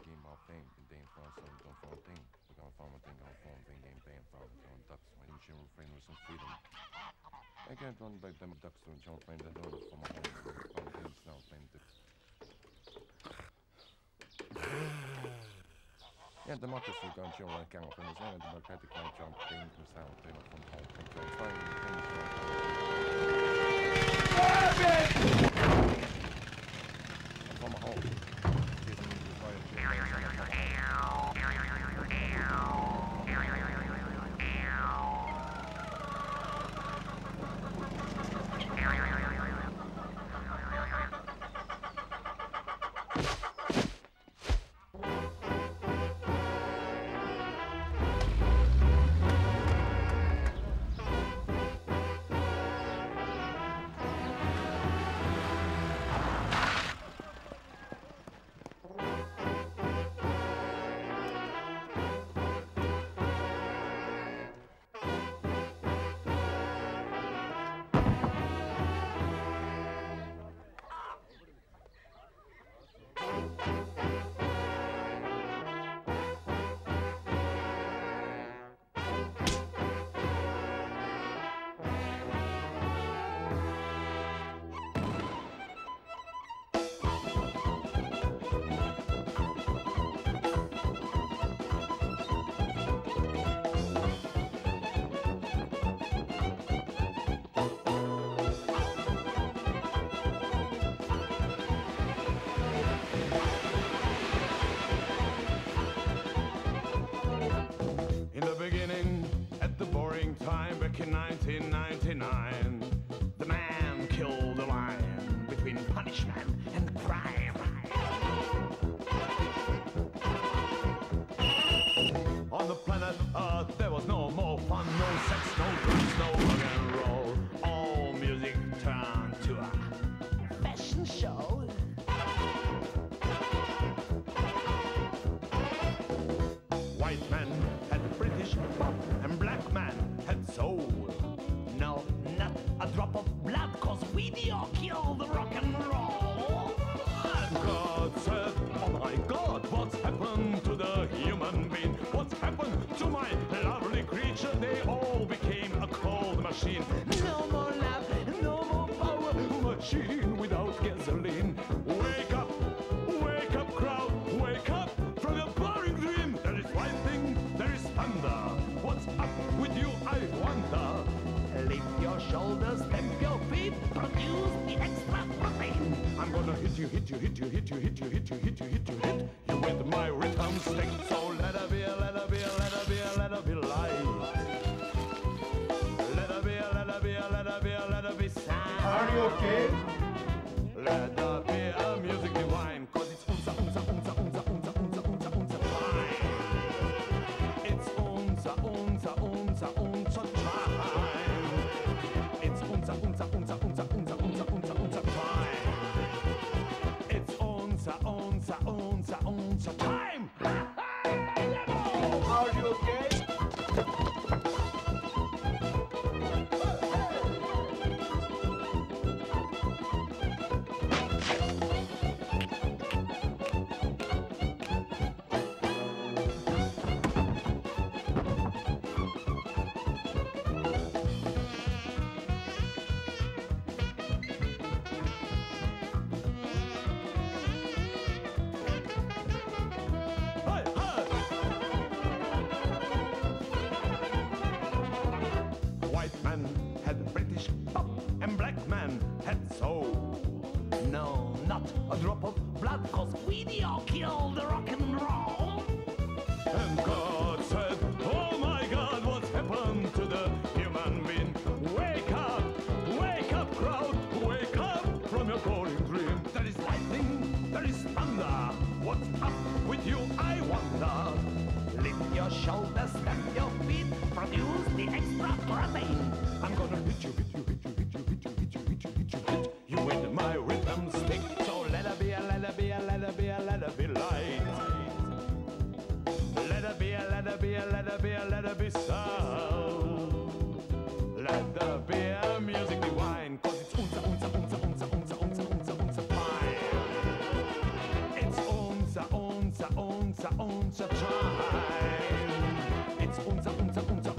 game and then find don't find a thing. We're gonna find thing, gonna find thing, game ducks, my with some freedom. I can't run like them ducks, and jump find the for my home. Yeah, democracy got you on account from the in sound, up from home. In 1999, my lovely creature? They all became a cold machine. No more love, no more power. Machine without gasoline. Wake up, wake up, crowd, wake up from your boring dream. There is lightning, there is thunder. What's up with you, I wonder? Lift your shoulders, stamp your feet, produce the extra protein. I'm gonna hit you, hit you, hit you, hit you, hit you, hit you, hit you, hit you, hit you with my rhythm stick. So let her be, let her be, let okay? Let there be a music divine, cause it's unza, unza, unza, unza, unza, unza, unza, unza time. It's unza, unza, unza, unza time. It's unza, unza, unza, unza, unza, unza, unza, unza time. It's unza, unza, unza, unza time. Man had soul. No, not a drop of blood, cause we all killed the rock and roll. And God said, Oh my God, what's happened to the human being? Wake up, wake up, crowd, wake up from your boring dream. There is lightning, there is thunder. What's up with you, I wonder? Lift your shoulders, stamp your feet, produce the extra protein. I'm gonna hit you, hit you, unser, unser, unser Time. It's unser, unser, unser.